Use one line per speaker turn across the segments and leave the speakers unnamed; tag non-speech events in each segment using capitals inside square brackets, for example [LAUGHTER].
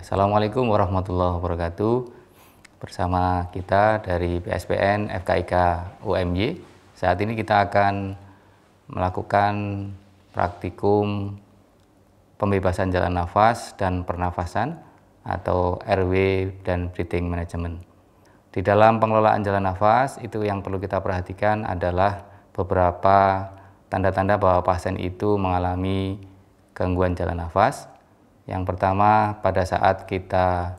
Assalamualaikum warahmatullahi wabarakatuh. Bersama kita dari PSPN FKIK UMY. Saat ini kita akan melakukan praktikum pembebasan jalan nafas dan pernafasan atau RW dan breathing management. Di dalam pengelolaan jalan nafas itu yang perlu kita perhatikan adalah beberapa tanda-tanda bahwa pasien itu mengalami gangguan jalan nafas yang pertama, pada saat kita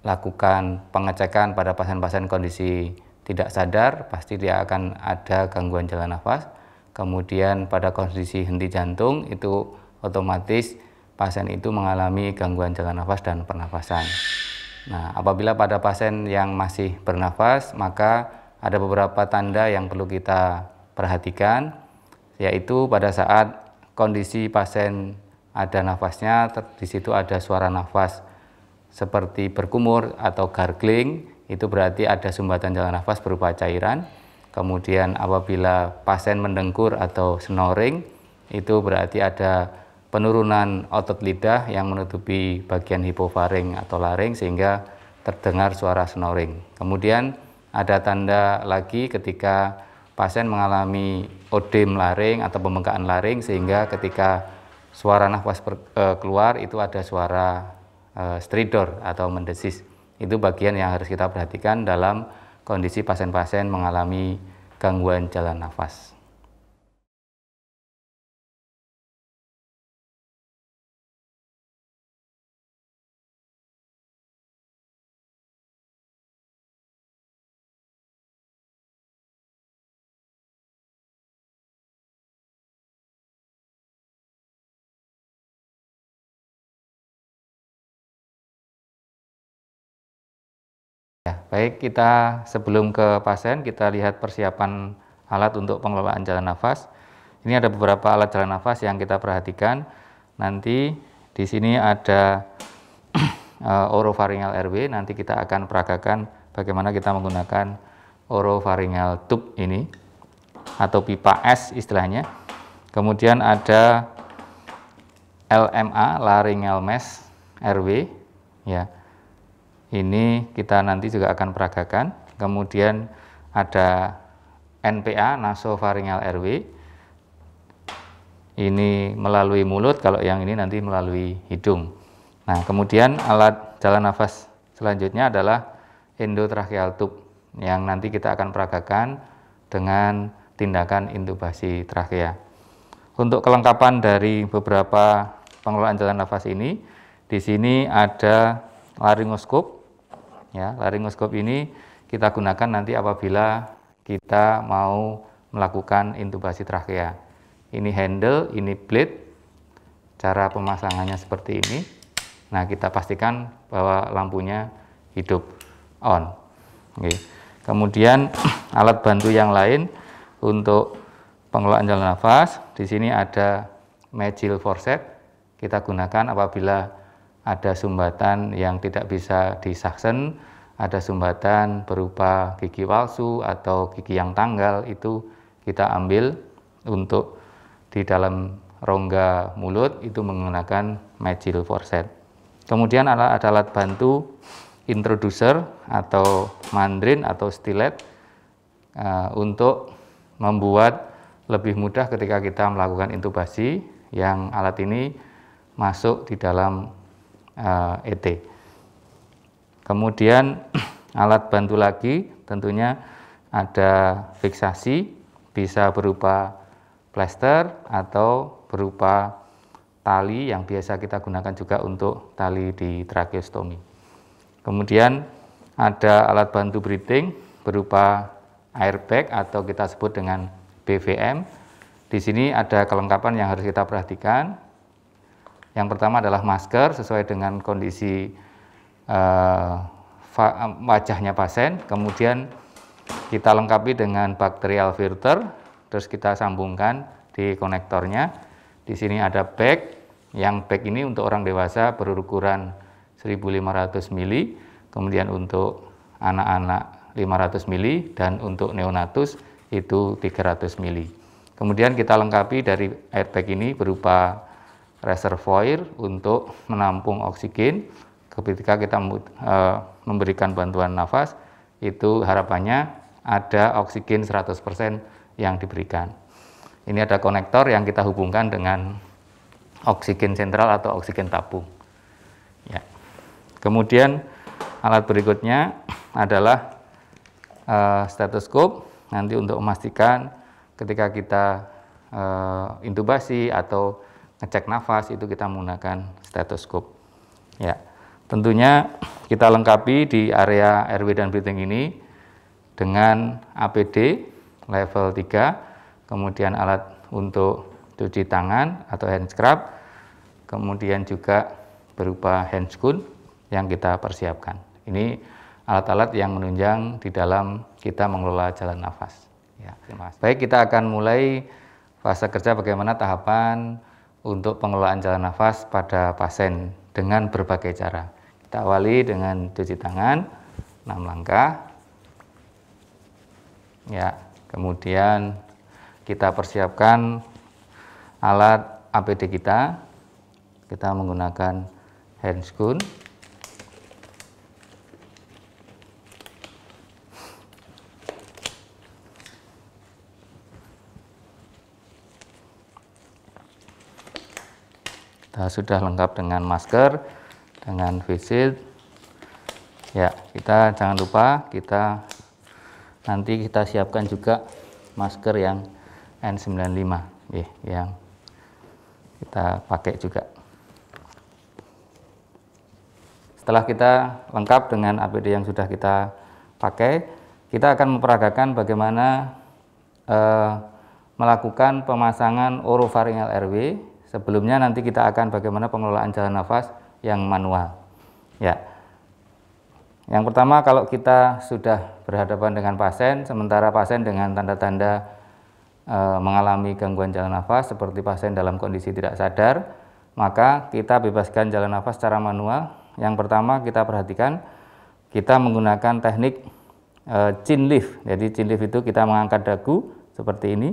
lakukan pengecekan pada pasien-pasien kondisi tidak sadar, pasti dia akan ada gangguan jalan nafas. Kemudian pada kondisi henti jantung itu otomatis pasien itu mengalami gangguan jalan nafas dan pernafasan. Nah, apabila pada pasien yang masih bernafas, maka ada beberapa tanda yang perlu kita perhatikan, yaitu pada saat kondisi pasien ada nafasnya, di situ ada suara nafas seperti berkumur atau gargling, itu berarti ada sumbatan jalan nafas berupa cairan. Kemudian apabila pasien mendengkur atau snoring, itu berarti ada penurunan otot lidah yang menutupi bagian hipofaring atau laring sehingga terdengar suara snoring. Kemudian ada tanda lagi ketika pasien mengalami odem laring atau pembengkakan laring sehingga ketika suara nafas per, e, keluar itu ada suara e, stridor atau mendesis. Itu bagian yang harus kita perhatikan dalam kondisi pasien-pasien mengalami gangguan jalan nafas. Ya, baik kita sebelum ke pasien kita lihat persiapan alat untuk pengelolaan jalan nafas. Ini ada beberapa alat jalan nafas yang kita perhatikan. Nanti di sini ada uh, [CLEARS THROAT] orofaringal RW. Nanti kita akan peragakan bagaimana kita menggunakan orofaringal tube ini atau pipa S istilahnya. Kemudian ada LMA laryngeal mesh RW ya ini kita nanti juga akan peragakan. Kemudian ada NPA, nasofaringal RW. Ini melalui mulut, kalau yang ini nanti melalui hidung. Nah, kemudian alat jalan nafas selanjutnya adalah endotracheal tube yang nanti kita akan peragakan dengan tindakan intubasi trachea. Untuk kelengkapan dari beberapa pengelolaan jalan nafas ini, di sini ada laryngoskop Ya, laryngoskop ini kita gunakan nanti apabila kita mau melakukan intubasi trachea. Ini handle, ini blade. Cara pemasangannya seperti ini. Nah, kita pastikan bahwa lampunya hidup on. Oke. Kemudian [CLEARS THROAT] alat bantu yang lain untuk pengelolaan jalan nafas. Di sini ada Magil forcep. Kita gunakan apabila ada sumbatan yang tidak bisa disaksen, ada sumbatan berupa gigi palsu atau gigi yang tanggal itu kita ambil untuk di dalam rongga mulut itu menggunakan magil forceps. Kemudian ada alat bantu introducer atau mandrin atau stilet uh, untuk membuat lebih mudah ketika kita melakukan intubasi yang alat ini masuk di dalam uh, eh, ET. Kemudian [CLEARS THROAT] alat bantu lagi tentunya ada fiksasi bisa berupa plester atau berupa tali yang biasa kita gunakan juga untuk tali di tracheostomi. Kemudian ada alat bantu breathing berupa airbag atau kita sebut dengan BVM. Di sini ada kelengkapan yang harus kita perhatikan yang pertama adalah masker sesuai dengan kondisi uh, wajahnya pasien, kemudian kita lengkapi dengan bakterial filter, terus kita sambungkan di konektornya. Di sini ada bag, yang bag ini untuk orang dewasa berukuran 1500 mili, kemudian untuk anak-anak 500 mili dan untuk neonatus itu 300 mili. Kemudian kita lengkapi dari airbag ini berupa reservoir untuk menampung oksigen ketika kita uh, memberikan bantuan nafas itu harapannya ada oksigen 100% yang diberikan. Ini ada konektor yang kita hubungkan dengan oksigen sentral atau oksigen tabung. Ya. Kemudian alat berikutnya adalah uh, stetoskop nanti untuk memastikan ketika kita uh, intubasi atau ngecek nafas itu kita menggunakan stetoskop. Ya. Tentunya kita lengkapi di area RW dan breathing ini dengan APD level 3, kemudian alat untuk cuci tangan atau hand scrub, kemudian juga berupa handscoon yang kita persiapkan. Ini alat-alat yang menunjang di dalam kita mengelola jalan nafas. Ya, Baik, kita akan mulai fase kerja bagaimana tahapan untuk pengelolaan jalan nafas pada pasien dengan berbagai cara. Kita awali dengan cuci tangan, 6 langkah. Ya, kemudian kita persiapkan alat APD kita. Kita menggunakan handscoon. Sudah lengkap dengan masker dengan visit ya kita jangan lupa kita nanti kita siapkan juga masker yang N95 ya, yang kita pakai juga. Setelah kita lengkap dengan APD yang sudah kita pakai kita akan memperagakan bagaimana eh, melakukan pemasangan orofaringal RW sebelumnya nanti kita akan bagaimana pengelolaan jalan nafas yang manual. Ya. Yang pertama kalau kita sudah berhadapan dengan pasien, sementara pasien dengan tanda-tanda e, mengalami gangguan jalan nafas seperti pasien dalam kondisi tidak sadar, maka kita bebaskan jalan nafas secara manual. Yang pertama kita perhatikan kita menggunakan teknik e, chin lift. Jadi chin lift itu kita mengangkat dagu seperti ini.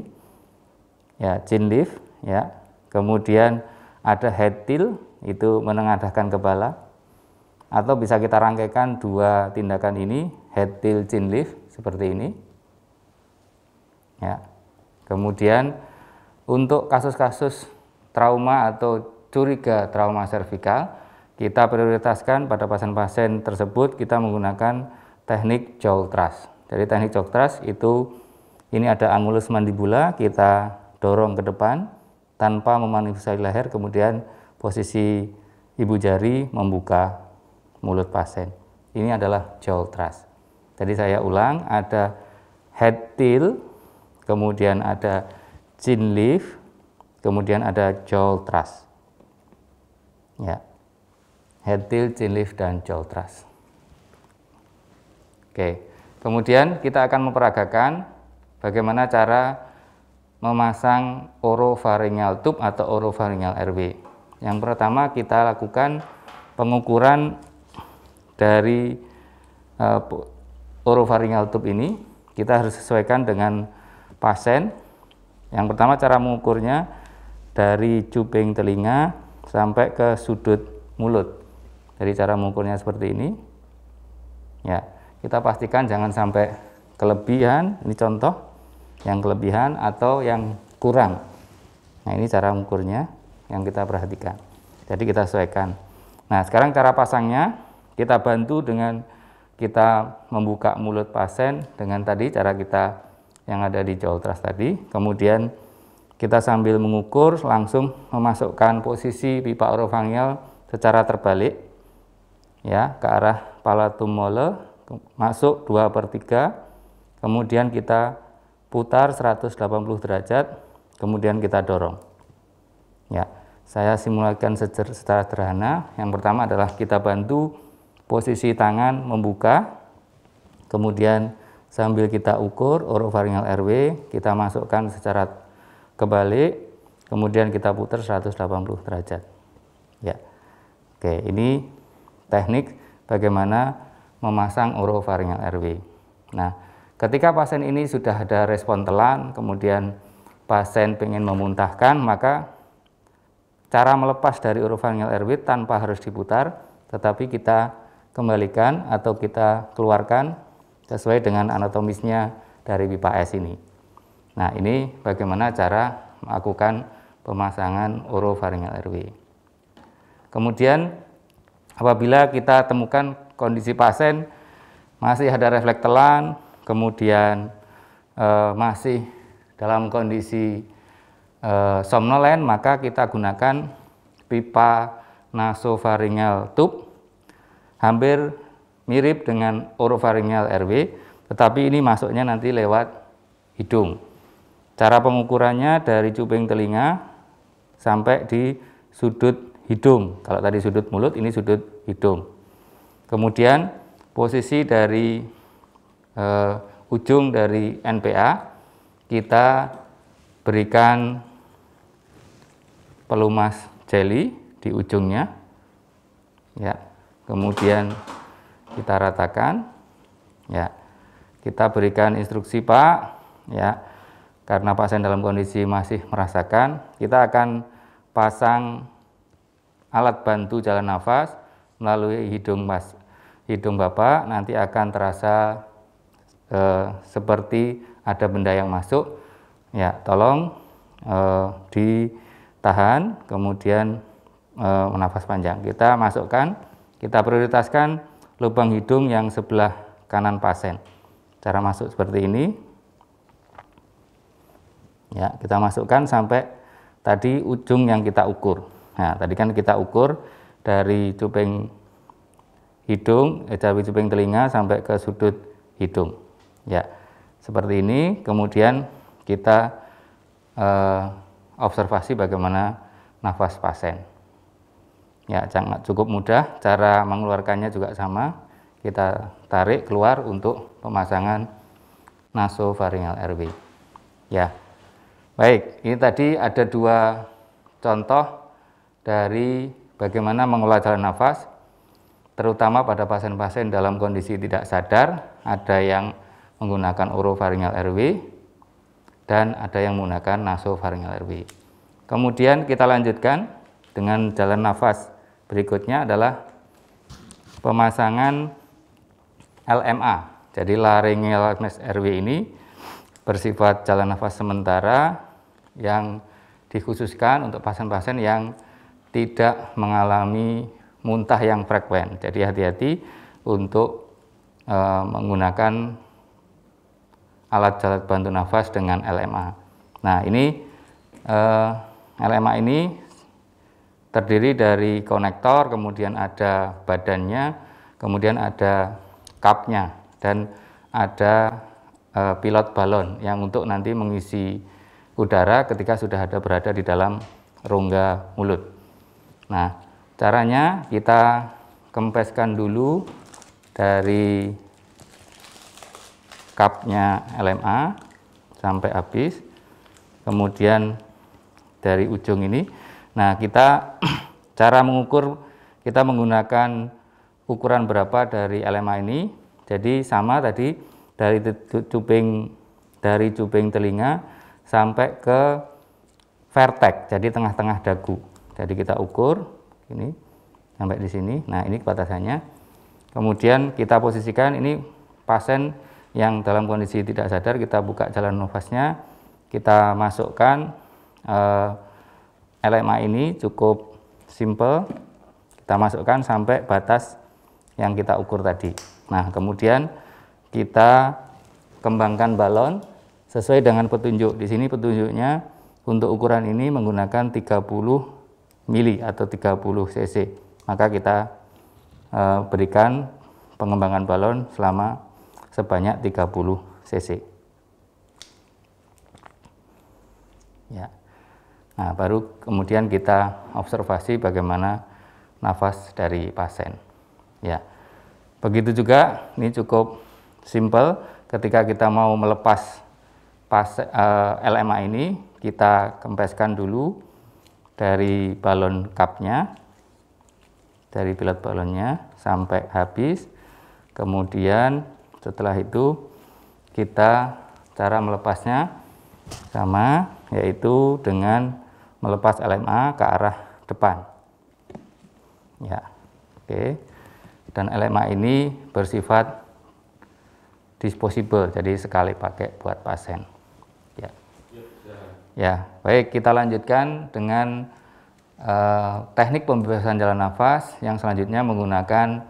Ya, chin lift ya. Kemudian ada head tilt itu menengadahkan kepala. Atau bisa kita rangkaikan dua tindakan ini head tilt chin lift seperti ini. Ya. Kemudian untuk kasus-kasus trauma atau curiga trauma servikal kita prioritaskan pada pasien-pasien tersebut kita menggunakan teknik jaw thrust. Jadi teknik jaw thrust itu ini ada angulus mandibula kita dorong ke depan tanpa memanipulasi leher kemudian posisi ibu jari membuka mulut pasien. Ini adalah jaw thrust. Jadi saya ulang, ada head tilt, kemudian ada chin lift, kemudian ada jaw thrust. Ya. Head tilt, chin lift dan jaw thrust. Oke. Kemudian kita akan memperagakan bagaimana cara memasang oropharyngeal tube atau oropharyngeal RW. Yang pertama kita lakukan pengukuran dari uh, oropharyngeal tube ini kita harus sesuaikan dengan pasien. Yang pertama cara mengukurnya dari cuping telinga sampai ke sudut mulut. Jadi cara mengukurnya seperti ini. Ya, kita pastikan jangan sampai kelebihan. Ini contoh yang kelebihan atau yang kurang. Nah, ini cara mengukurnya yang kita perhatikan. Jadi kita sesuaikan. Nah, sekarang cara pasangnya kita bantu dengan kita membuka mulut pasien dengan tadi cara kita yang ada di thrust tadi. Kemudian kita sambil mengukur langsung memasukkan posisi pipa orofangial secara terbalik ya ke arah palatum mole masuk 2 per 3 kemudian kita putar 180 derajat kemudian kita dorong Ya, saya simulasikan secara sederhana. Yang pertama adalah kita bantu posisi tangan membuka, kemudian sambil kita ukur orofaringal RW, kita masukkan secara kebalik, kemudian kita putar 180 derajat. Ya. Oke, ini teknik bagaimana memasang orofaringal RW. Nah, ketika pasien ini sudah ada respon telan, kemudian pasien ingin memuntahkan, maka cara melepas dari orofaringal airway tanpa harus diputar, tetapi kita kembalikan atau kita keluarkan sesuai dengan anatomisnya dari pipa S ini. Nah, ini bagaimana cara melakukan pemasangan orofaringal airway. Kemudian apabila kita temukan kondisi pasien masih ada refleks telan, kemudian e, masih dalam kondisi e, somnolen, maka kita gunakan pipa nasofaringal tube hampir mirip dengan orofaringal RW, tetapi ini masuknya nanti lewat hidung. Cara pengukurannya dari cuping telinga sampai di sudut hidung. Kalau tadi sudut mulut, ini sudut hidung. Kemudian posisi dari uh, ujung dari NPA kita berikan pelumas jeli di ujungnya. Ya kemudian kita ratakan. Ya kita berikan instruksi Pak ya karena pasien dalam kondisi masih merasakan kita akan pasang alat bantu jalan nafas melalui hidung mas hidung Bapak. Nanti akan terasa eh, seperti ada benda yang masuk ya tolong eh, ditahan kemudian eh, menafas panjang. Kita masukkan kita prioritaskan lubang hidung yang sebelah kanan pasien. Cara masuk seperti ini. Ya kita masukkan sampai tadi ujung yang kita ukur. Nah tadi kan kita ukur dari cuping hidung, eh, dari cuping telinga sampai ke sudut hidung. Ya, seperti ini. Kemudian kita eh, observasi bagaimana nafas pasien. Ya, sangat cukup mudah. Cara mengeluarkannya juga sama. Kita tarik keluar untuk pemasangan nasofaringal airway. Ya, baik. Ini tadi ada dua contoh dari bagaimana mengelola jalan nafas terutama pada pasien-pasien dalam kondisi tidak sadar, ada yang menggunakan orofaringal airway dan ada yang menggunakan nasofaringal airway. Kemudian kita lanjutkan dengan jalan nafas berikutnya adalah pemasangan LMA. Jadi laryngeal mask airway ini bersifat jalan nafas sementara yang dikhususkan untuk pasien-pasien yang tidak mengalami muntah yang frekuen. Jadi hati-hati untuk e, menggunakan alat-alat bantu nafas dengan LMA. Nah ini e, LMA ini terdiri dari konektor, kemudian ada badannya, kemudian ada cupnya dan ada e, pilot balon yang untuk nanti mengisi udara ketika sudah ada berada di dalam rongga mulut. Nah, Caranya kita kempeskan dulu dari cupnya LMA sampai habis. Kemudian dari ujung ini. Nah, kita [CLEARS THROAT] cara mengukur kita menggunakan ukuran berapa dari LMA ini. Jadi sama tadi dari cuping dari cuping telinga sampai ke vertex, jadi tengah-tengah dagu. Jadi kita ukur ini sampai di sini. Nah, ini batasannya. Kemudian kita posisikan ini pasien yang dalam kondisi tidak sadar, kita buka jalan nafasnya, kita masukkan eh, LMA ini cukup simple. Kita masukkan sampai batas yang kita ukur tadi. Nah, kemudian kita kembangkan balon sesuai dengan petunjuk. Di sini petunjuknya untuk ukuran ini menggunakan 30 mili atau 30 cc. Maka kita e, berikan pengembangan balon selama sebanyak 30 cc. Ya. Nah, baru kemudian kita observasi bagaimana nafas dari pasien. Ya. Begitu juga ini cukup simple ketika kita mau melepas pas, uh, e, LMA ini kita kempeskan dulu dari balon cupnya dari pilot balonnya sampai habis kemudian setelah itu kita cara melepasnya sama yaitu dengan melepas LMA ke arah depan. Ya, oke. Dan LMA ini bersifat disposable, jadi sekali pakai buat pasien. Ya. Ya, baik kita lanjutkan dengan uh, teknik pembebasan jalan nafas yang selanjutnya menggunakan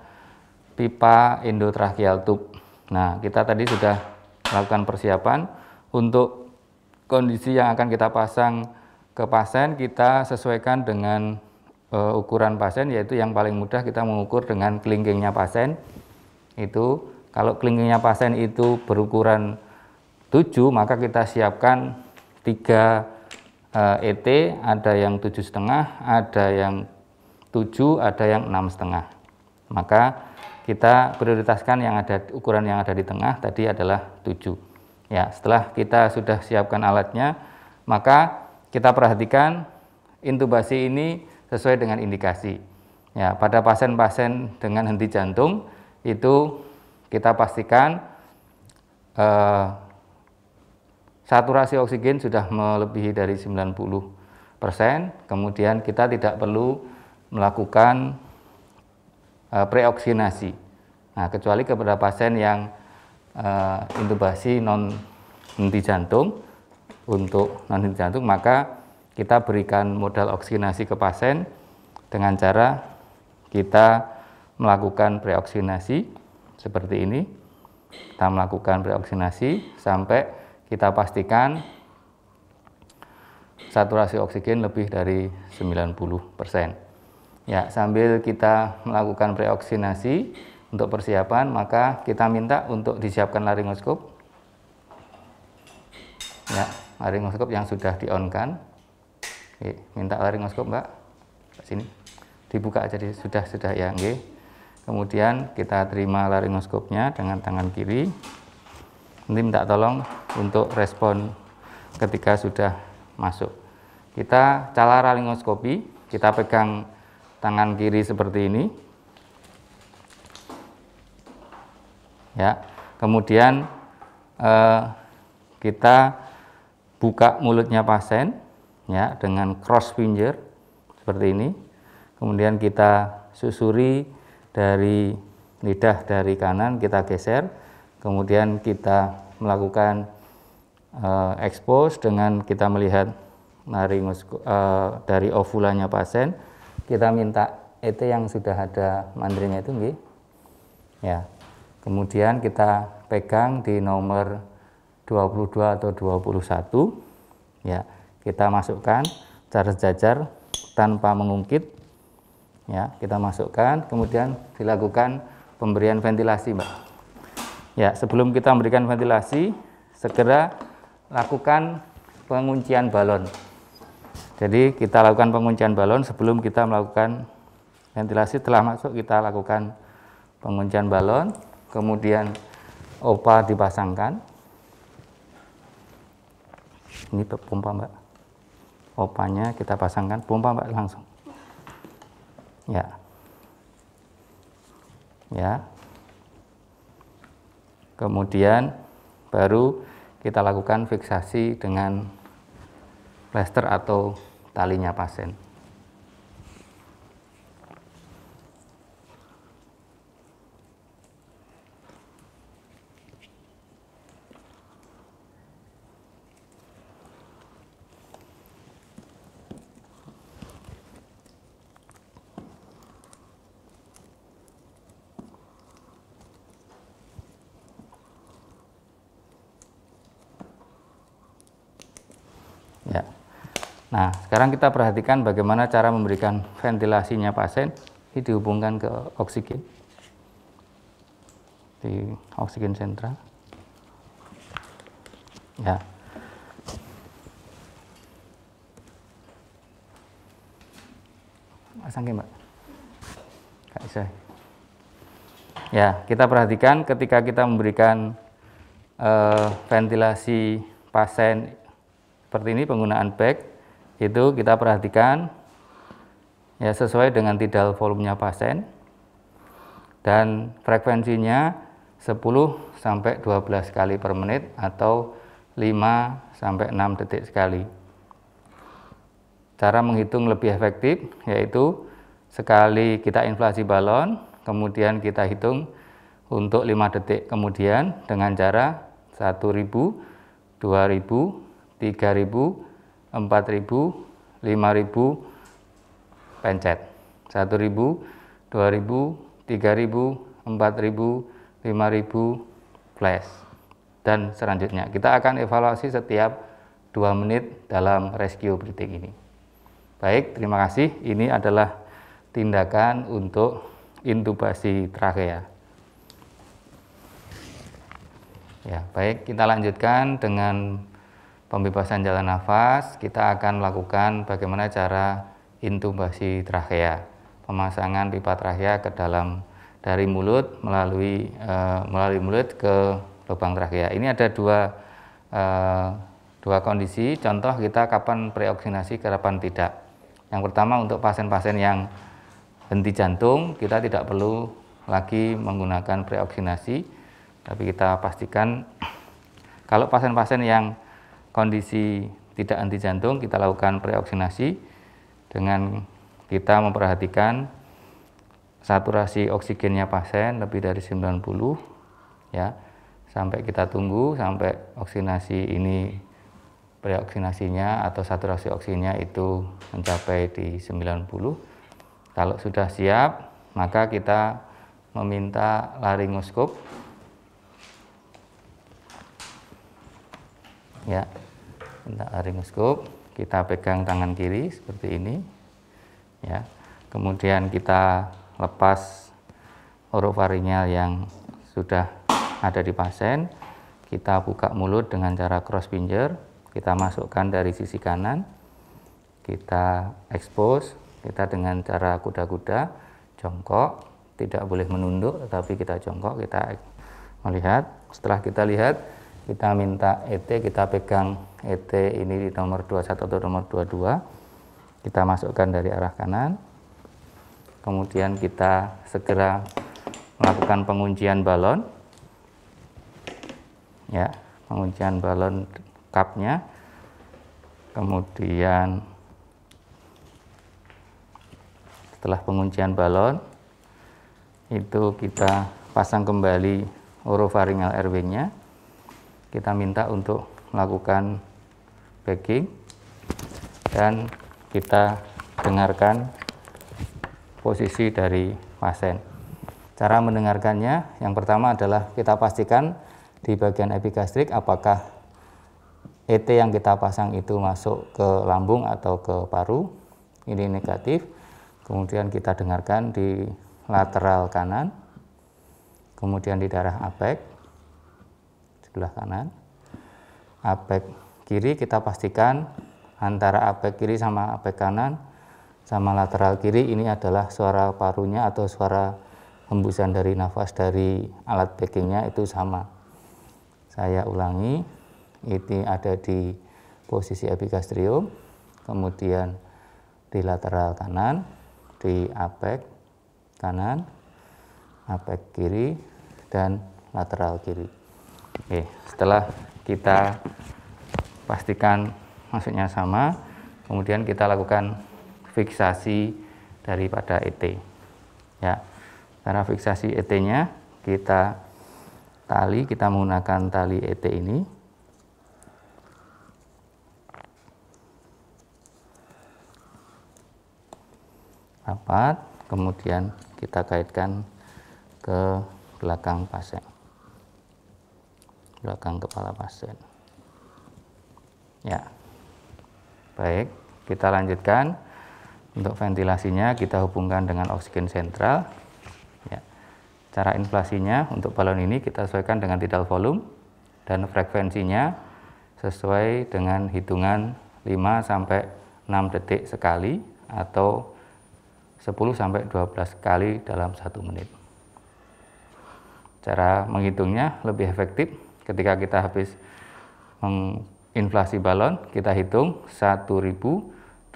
pipa endotracheal tube. Nah, kita tadi sudah melakukan persiapan untuk kondisi yang akan kita pasang ke pasien kita sesuaikan dengan uh, ukuran pasien yaitu yang paling mudah kita mengukur dengan kelingkingnya pasien. Itu kalau kelingkingnya pasien itu berukuran 7 maka kita siapkan 3 uh, ET ada yang tujuh setengah ada yang 7 ada yang enam setengah. Maka kita prioritaskan yang ada ukuran yang ada di tengah tadi adalah 7 ya setelah kita sudah siapkan alatnya maka kita perhatikan intubasi ini sesuai dengan indikasi. Ya, pada pasien-pasien dengan henti jantung itu kita pastikan eh, saturasi oksigen sudah melebihi dari 90 persen. Kemudian kita tidak perlu melakukan preoksinasi. Nah, kecuali kepada pasien yang eh, intubasi non henti jantung untuk non jantung maka kita berikan modal oksinasi ke pasien dengan cara kita melakukan preoksinasi seperti ini kita melakukan preoksinasi sampai kita pastikan saturasi oksigen lebih dari 90% ya sambil kita melakukan preoksinasi untuk persiapan maka kita minta untuk disiapkan laringoskop. Ya laringoskop yang sudah di on kan Oke, minta laringoskop mbak. Sini. Dibuka aja di, sudah sudah ya oke. kemudian kita terima laringoskopnya dengan tangan kiri. Nanti minta tolong untuk respon ketika sudah masuk. Kita cala laringoskopi kita pegang tangan kiri seperti ini ya kemudian eh, kita buka mulutnya pasien ya dengan cross finger seperti ini. Kemudian kita susuri dari lidah dari kanan kita geser. Kemudian kita melakukan uh, expose dengan kita melihat naringus uh, dari ovulanya pasien. Kita minta ET yang sudah ada mandrinya itu nggih. Ya. Kemudian kita pegang di nomor 22 atau 21 ya kita masukkan cara sejajar tanpa mengungkit ya kita masukkan kemudian dilakukan pemberian ventilasi Mbak ya sebelum kita memberikan ventilasi segera lakukan penguncian balon jadi kita lakukan penguncian balon sebelum kita melakukan ventilasi. Telah masuk kita lakukan penguncian balon. Kemudian opa dipasangkan. Ini pompa mbak. Opanya kita pasangkan. Pompa mbak langsung. Ya. Ya. Kemudian baru kita lakukan fiksasi dengan plester atau talinya pasien Nah, sekarang kita perhatikan bagaimana cara memberikan ventilasinya pasien. Ini dihubungkan ke oksigen. Di oksigen sentral. Ya. Pasangin, Mbak. Kak bisa. Ya, kita perhatikan ketika kita memberikan uh, ventilasi pasien seperti ini penggunaan bag itu kita perhatikan ya sesuai dengan tidal volumenya pasien dan frekuensinya 10 sampai 12 kali per menit atau 5 sampai 6 detik sekali. cara menghitung lebih efektif yaitu sekali kita inflasi balon, kemudian kita hitung untuk 5 detik kemudian dengan cara 1000, 2000, 3000, 4000, 5000 pencet. 1000, 2000, 3000, 4000, 5000 flash. Dan selanjutnya kita akan evaluasi setiap 2 menit dalam rescue breathing ini. Baik, terima kasih. Ini adalah tindakan untuk intubasi trachea. Ya, baik, kita lanjutkan dengan pembebasan jalan nafas. Kita akan melakukan bagaimana cara intubasi trachea. Pemasangan pipa trachea ke dalam dari mulut melalui uh, melalui mulut ke lubang trachea. Ini ada dua uh, dua kondisi. Contoh kita kapan preoksinasi, kapan tidak. Yang pertama untuk pasien-pasien yang henti jantung, kita tidak perlu lagi menggunakan preoksinasi, tapi kita pastikan [CLEARS THROAT] kalau pasien-pasien yang kondisi tidak henti jantung, kita lakukan preoksinasi dengan kita memperhatikan saturasi oksigennya pasien lebih dari 90 ya sampai kita tunggu sampai oksinasi ini preoksinasinya atau saturasi oksigennya itu mencapai di 90. Kalau sudah siap, maka kita meminta laryngoskop. Ya, minta laryngoskop. Kita pegang tangan kiri seperti ini. Ya. Kemudian kita lepas orofaringal yang sudah ada di pasien. Kita buka mulut dengan cara cross finger kita masukkan dari sisi kanan kita expose kita dengan cara kuda-kuda jongkok tidak boleh menunduk tetapi kita jongkok kita melihat setelah kita lihat kita minta ET kita pegang ET ini di nomor 21 atau nomor 22 kita masukkan dari arah kanan. Kemudian kita segera melakukan penguncian balon. Ya penguncian balon cupnya kemudian setelah penguncian balon itu kita pasang kembali orofaringal airway-nya kita minta untuk melakukan backing dan kita dengarkan posisi dari pasien. Cara mendengarkannya yang pertama adalah kita pastikan di bagian epigastrik apakah ET yang kita pasang itu masuk ke lambung atau ke paru, ini negatif. Kemudian kita dengarkan di lateral kanan, kemudian di darah apek, sebelah kanan. Apek kiri kita pastikan antara apek kiri sama apek kanan sama lateral kiri ini adalah suara parunya atau suara hembusan dari nafas dari alat backingnya itu sama. Saya ulangi, ini ada di posisi epigastrium, kemudian di lateral kanan, di apek kanan, apek kiri, dan lateral kiri. Oke, setelah kita pastikan maksudnya sama, kemudian kita lakukan fiksasi daripada ET. Ya, cara fiksasi ET-nya kita tali, kita menggunakan tali ET ini rapat, kemudian kita kaitkan ke belakang pasien, belakang kepala pasien. Ya, baik, kita lanjutkan. Untuk ventilasinya kita hubungkan dengan oksigen sentral. Ya. Cara inflasinya untuk balon ini kita sesuaikan dengan tidal volume dan frekuensinya sesuai dengan hitungan 5 sampai 6 detik sekali atau 10 sampai 12 kali dalam satu menit. Cara menghitungnya lebih efektif ketika kita habis menginflasi balon, kita hitung 1000, 2000,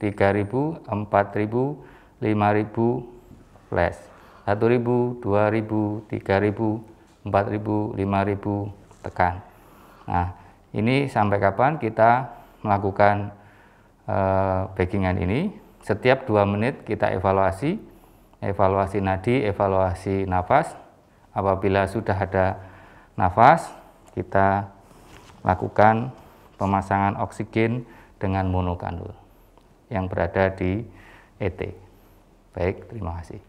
3000, 4000, 5000 flash. 1000, 2000, 3000, 4000, 5000 tekan. Nah, ini sampai kapan kita melakukan eh, backingan ini. Setiap dua menit kita evaluasi, evaluasi nadi, evaluasi nafas. Apabila sudah ada nafas, kita lakukan pemasangan oksigen dengan monokanul yang berada di ET. Baik, terima kasih.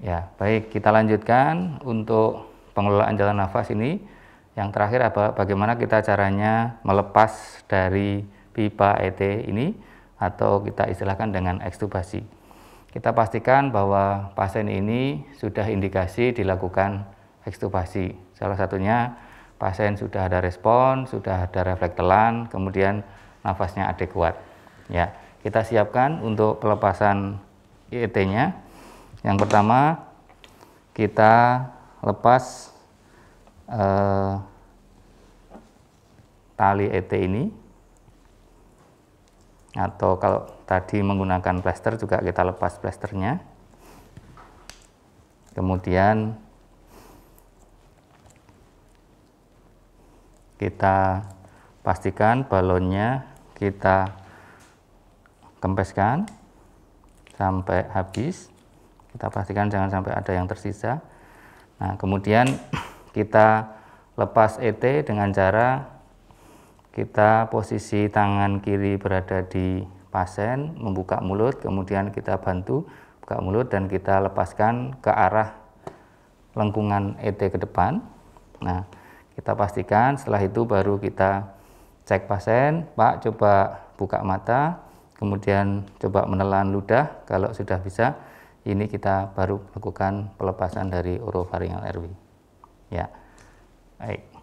Ya, baik, kita lanjutkan untuk pengelolaan jalan nafas ini. Yang terakhir apa bagaimana kita caranya melepas dari pipa ET ini atau kita istilahkan dengan ekstubasi. Kita pastikan bahwa pasien ini sudah indikasi dilakukan ekstubasi. Salah satunya pasien sudah ada respon, sudah ada refleks telan, kemudian nafasnya adekuat. Ya, kita siapkan untuk pelepasan ET-nya. Yang pertama kita lepas eh, tali ET ini atau kalau tadi menggunakan plaster juga kita lepas plasternya kemudian kita pastikan balonnya kita kempeskan sampai habis kita pastikan jangan sampai ada yang tersisa nah kemudian [CLEARS THROAT] kita lepas ET dengan cara kita posisi tangan kiri berada di pasien, membuka mulut, kemudian kita bantu buka mulut dan kita lepaskan ke arah lengkungan ET ke depan. Nah, kita pastikan setelah itu baru kita cek pasien, Pak coba buka mata, kemudian coba menelan ludah, kalau sudah bisa, ini kita baru lakukan pelepasan dari orofaringal RW. Ya, baik.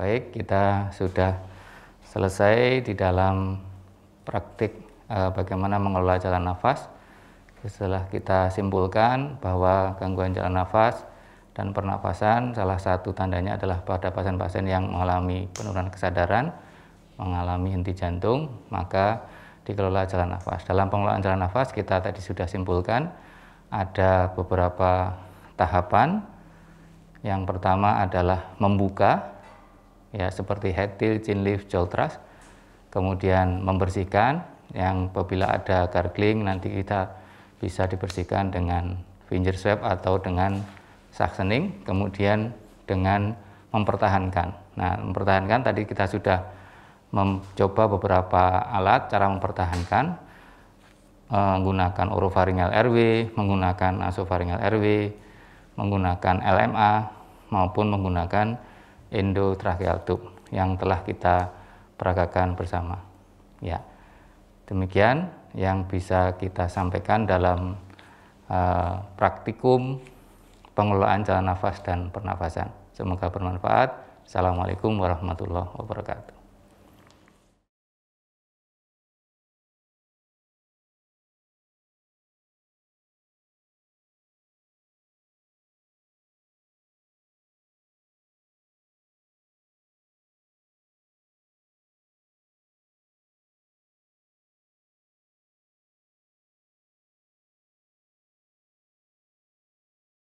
Baik, kita sudah selesai di dalam praktik eh, bagaimana mengelola jalan nafas. Setelah kita simpulkan bahwa gangguan jalan nafas dan pernafasan salah satu tandanya adalah pada pasien-pasien yang mengalami penurunan kesadaran, mengalami henti jantung, maka dikelola jalan nafas. Dalam pengelolaan jalan nafas kita tadi sudah simpulkan ada beberapa tahapan. Yang pertama adalah membuka ya seperti head tilt, chin lift, jaw. Kemudian membersihkan yang apabila ada gargling nanti kita bisa dibersihkan dengan finger swab atau dengan suctioning, kemudian dengan mempertahankan. Nah, mempertahankan tadi kita sudah mencoba beberapa alat cara mempertahankan menggunakan orofaringal RW, menggunakan nasofaringal RW, menggunakan LMA maupun menggunakan endotracheal tube yang telah kita peragakan bersama. Ya, demikian yang bisa kita sampaikan dalam uh, praktikum pengelolaan jalan nafas dan pernafasan. Semoga bermanfaat. Assalamualaikum warahmatullahi wabarakatuh.